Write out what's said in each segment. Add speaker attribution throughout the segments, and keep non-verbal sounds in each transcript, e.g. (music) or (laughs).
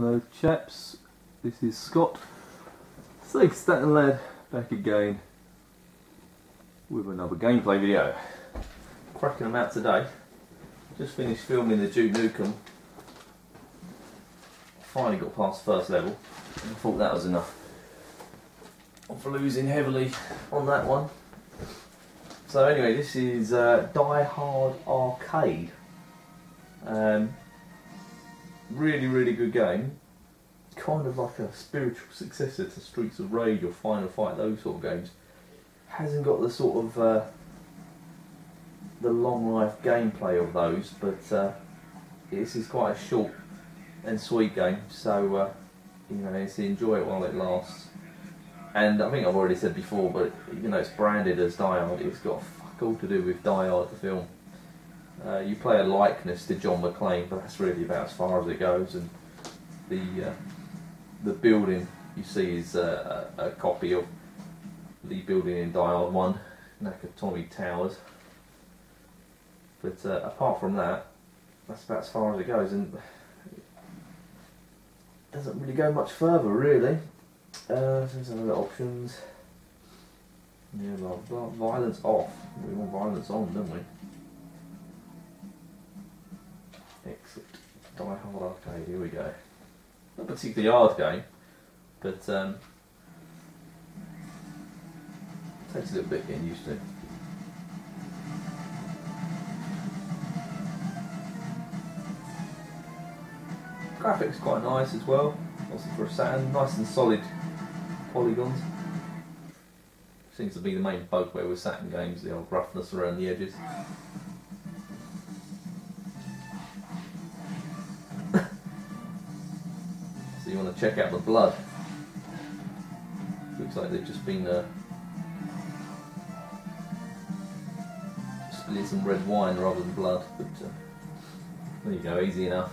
Speaker 1: Hello chaps, this is Scott, Sega Saturn Lad, back again with another gameplay video. Cracking them out today. Just finished filming the Duke Nukem. Finally got past first level. I thought that was enough. For losing heavily on that one. So anyway, this is uh, Die Hard Arcade. Um, really, really good game. Kind of like a spiritual successor to Streets of Rage or Final Fight, those sort of games. Hasn't got the sort of uh, the long life gameplay of those, but uh, this is quite a short and sweet game. So uh, you know, it's enjoy it while it lasts. And I think I've already said before, but you know, it's branded as Die Hard. It's got fuck all to do with Die Hard, the film. Uh, you play a likeness to John McClane, but that's really about as far as it goes. And the uh, the building you see is uh, a, a copy of the building in Hard One, Nakatomi Towers. But uh, apart from that, that's about as far as it goes, and it doesn't really go much further, really. Uh, there's other options. Yeah. Violence off. We want violence on, don't we? Exit. Die Hard Arcade, here we go. Not particularly hard game, but um, takes a little bit getting used to. Graphics quite nice as well, also for a Saturn, nice and solid polygons. Seems to be the main bugbear with Saturn games, the old roughness around the edges. Check out the blood. Looks like they've just been uh, spilling some red wine rather than blood, but uh, there you go, easy enough.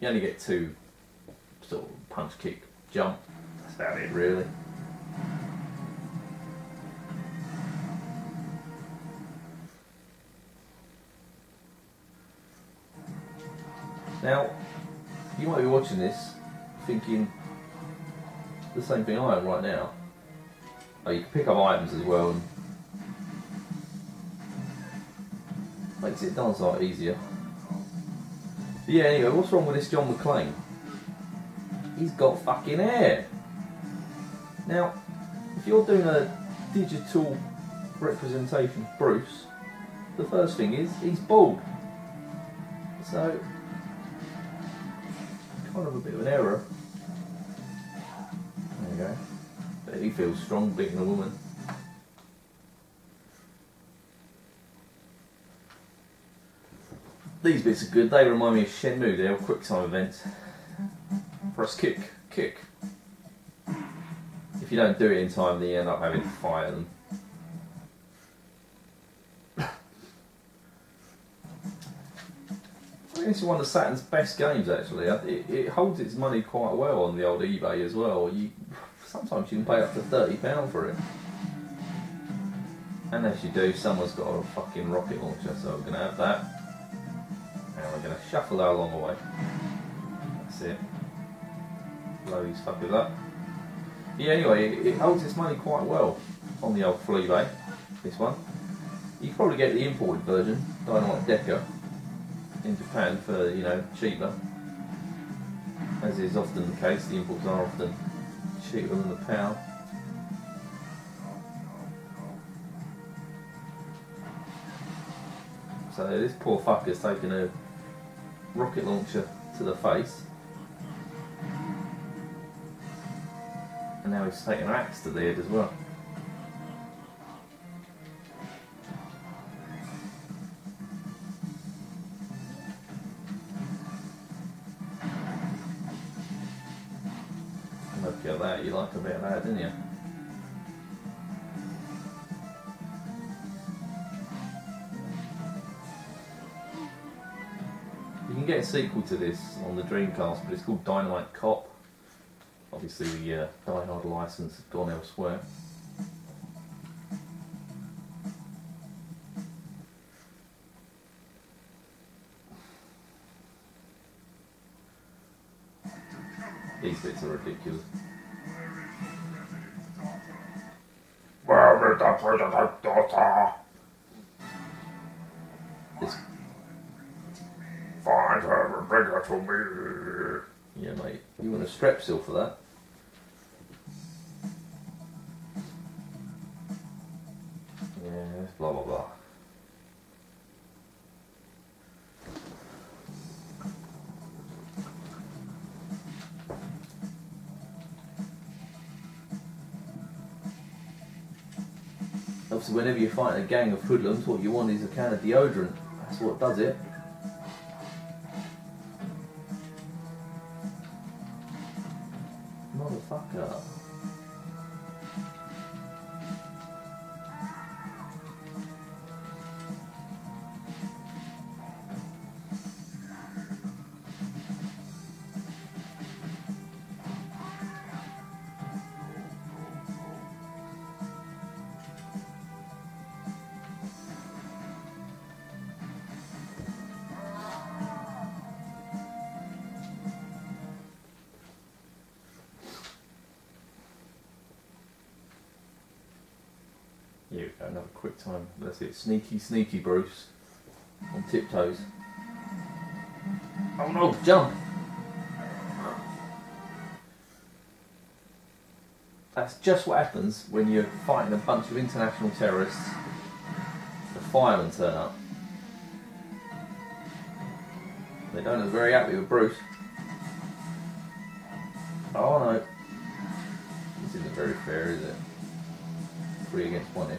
Speaker 1: You only get two sort of punch, kick, jump. That's about it, really. Now, you might be watching this thinking the same thing I am right now. Oh, you can pick up items as well and makes it dance a lot easier. But yeah, anyway, what's wrong with this John McClane? He's got fucking hair. Now, if you're doing a digital representation of Bruce, the first thing is he's bald. So, kind of a bit of an error. Go. He feels strong beating a woman. These bits are good. They remind me of Shenmue. They're quick time events. Press kick, kick. If you don't do it in time, then you end up having to fire them. This is one of Saturn's best games actually. It, it holds its money quite well on the old eBay as well. You sometimes you can pay up to thirty pound for it. And as you do, someone's got a fucking rocket launcher, so we're gonna have that. And we're gonna shuffle that along the way. That's it. Blow these fuckers up. Yeah, anyway, it, it holds its money quite well on the old Fleabay. This one. You probably get the imported version, Dynamite Deka in Japan for you know cheaper. As is often the case, the imports are often the. So this poor fucker's taken a rocket launcher to the face. And now he's taking an axe to the head as well. Didn't you? You can get a sequel to this on the Dreamcast, but it's called Dynamite Cop. Obviously, the uh, Die Hard license has gone elsewhere. These bits are ridiculous.
Speaker 2: Find her and bring her to me.
Speaker 1: yeah, mate. You want a strepsil for that? Yes, blah blah blah. Whenever you fight a gang of hoodlums, what you want is a can of deodorant. That's what does it. Here we go, another quick time. That's it. Sneaky, sneaky Bruce. On tiptoes. Oh no, jump! That's just what happens when you're fighting a bunch of international terrorists. The firemen turn up. They don't look very happy with Bruce. Oh no. This isn't very fair, is it? Three against one here.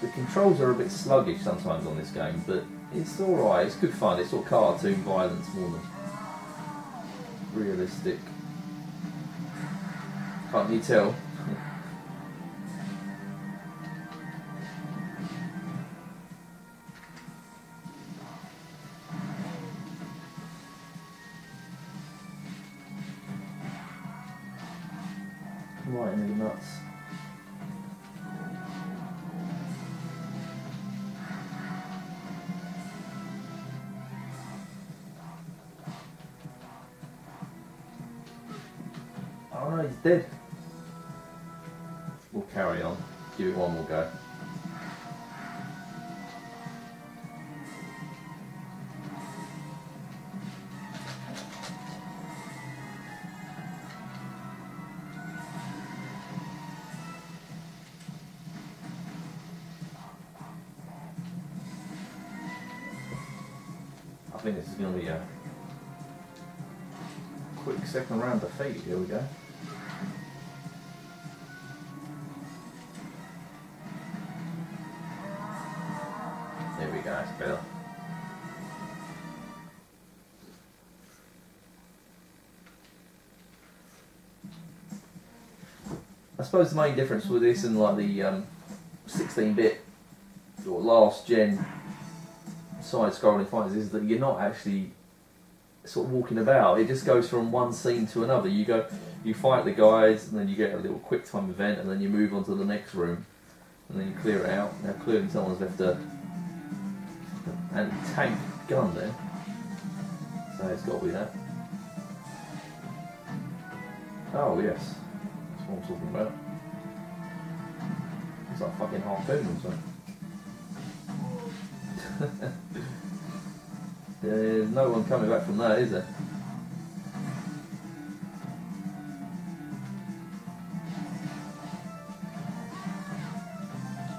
Speaker 1: The controls are a bit sluggish sometimes on this game, but it's alright, it's good fun, it's of cartoon violence more than realistic. Can't you tell? Right in the nuts. Oh no, he's dead. We'll carry on. Give it one more go. I think this is going to be a quick second round defeat. Here we go. There we go, that's better. I suppose the main difference with this and like the um, 16-bit or last gen side-scrolling fighters is that you're not actually sort of walking about. It just goes from one scene to another. You go, you fight the guys, and then you get a little quick time event, and then you move on to the next room, and then you clear it out. Now clearly someone's left a and tank gun there, so it's got to be that. Oh yes, that's what I'm talking about. It's like fucking harpoon or something. (laughs) There's no one coming back from there, is there?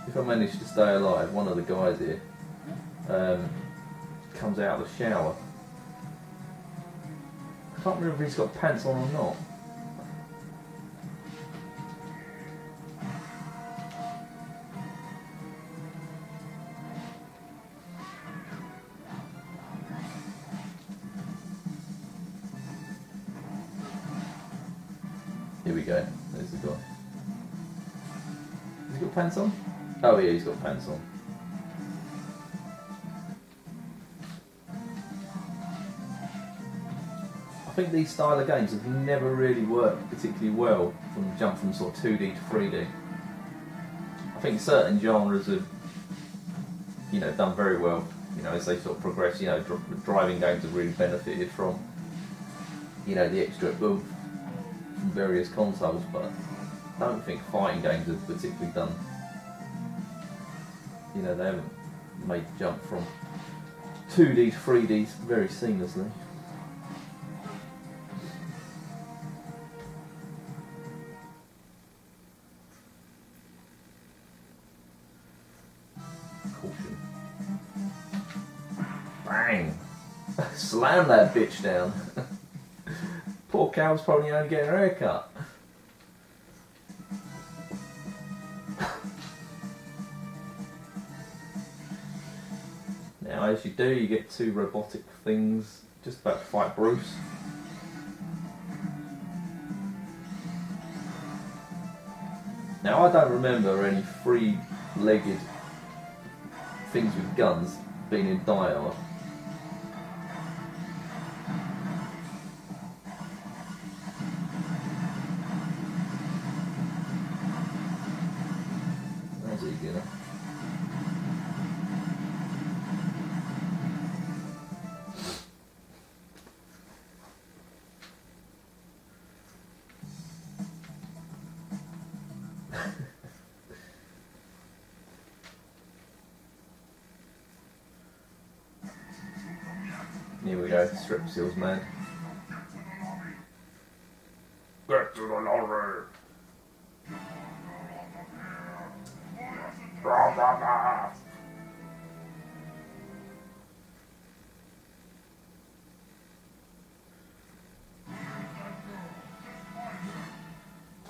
Speaker 1: If I manage to stay alive, one of the guys here um, comes out of the shower. I can't remember if he's got pants on or not. Here we go. There's the guy. Has he got pants on? Oh yeah, he's got pants on. I think these style of games have never really worked particularly well from jump from sort of 2D to 3D. I think certain genres have, you know, done very well. You know, as they sort of progress. You know, dr- driving games have really benefited from, you know, the extra oomph various consoles. But I don't think fighting games have particularly done. You know, they haven't made the jump from 2D to 3D very seamlessly. Caution. Bang! (laughs) Slam that bitch down. Poor cow's probably only getting her hair cut. Now, as you do, you get two robotic things just about to fight Bruce. Now, I don't remember any three-legged things with guns being in Die That's. (laughs) Here we go, strip seals man.
Speaker 2: Get to the lorry.
Speaker 1: Oh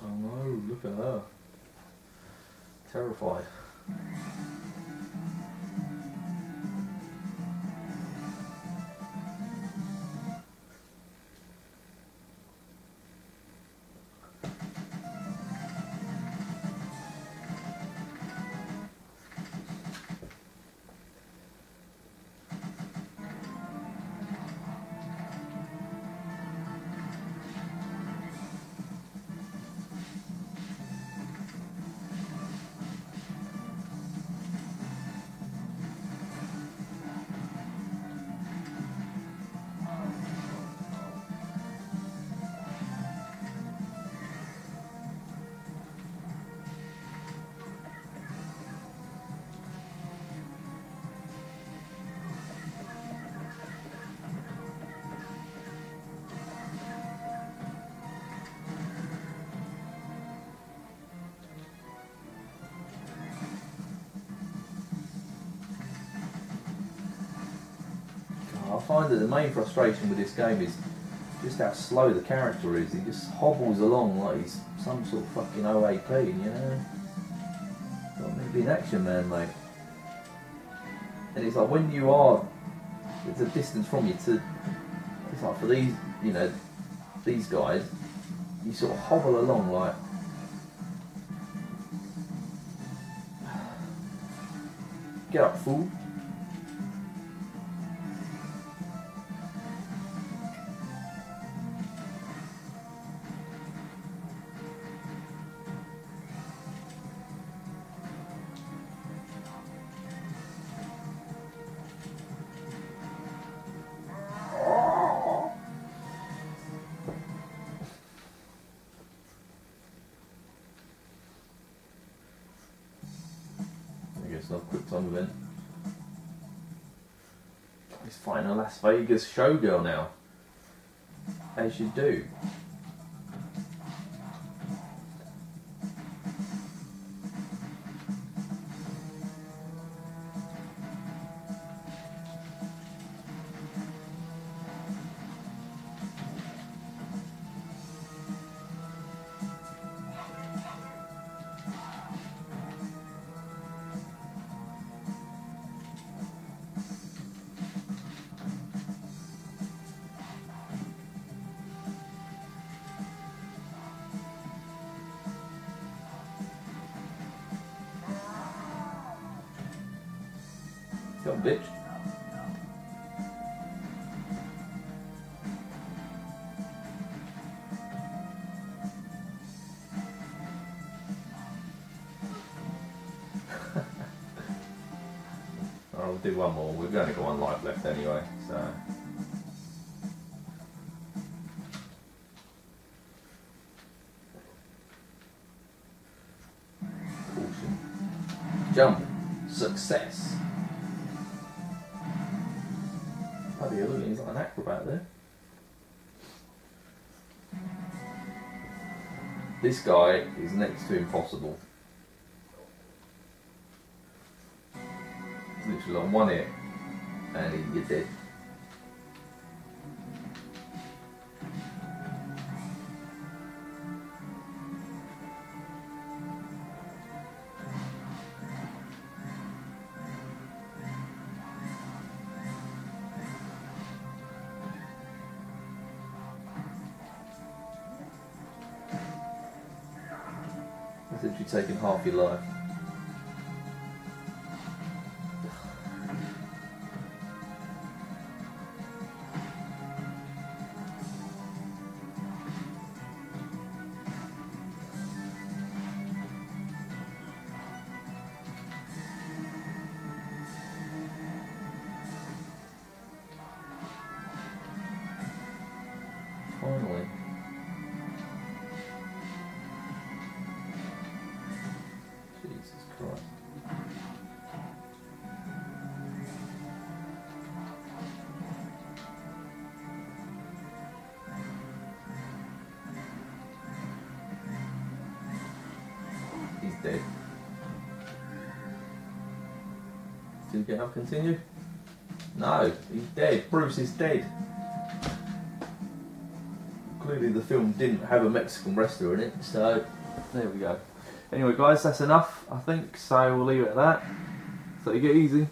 Speaker 1: no, look at her. Terrified. Find that the main frustration with this game is just how slow the character is. He just hobbles along like he's some sort of fucking OAP, you know? Not meant to be an action man, mate. And it's like when you are, it's a distance from you to, it's like for these, you know, these guys, you sort of hobble along like, (sighs) get up, fool. Not quick time event. He's fighting a Las Vegas showgirl now. As you do. Do one more. We've only got one life left anyway, so. Caution. Jump. Success. Bloody hell, he's like an acrobat there. This guy is next to impossible. Literally on one hit and you're dead. Taken half your life. You get up continue? No, he's dead. Bruce is dead. Clearly the film didn't have a Mexican wrestler in it, so there we go. Anyway guys, that's enough I think, so we'll leave it at that. So you get easy.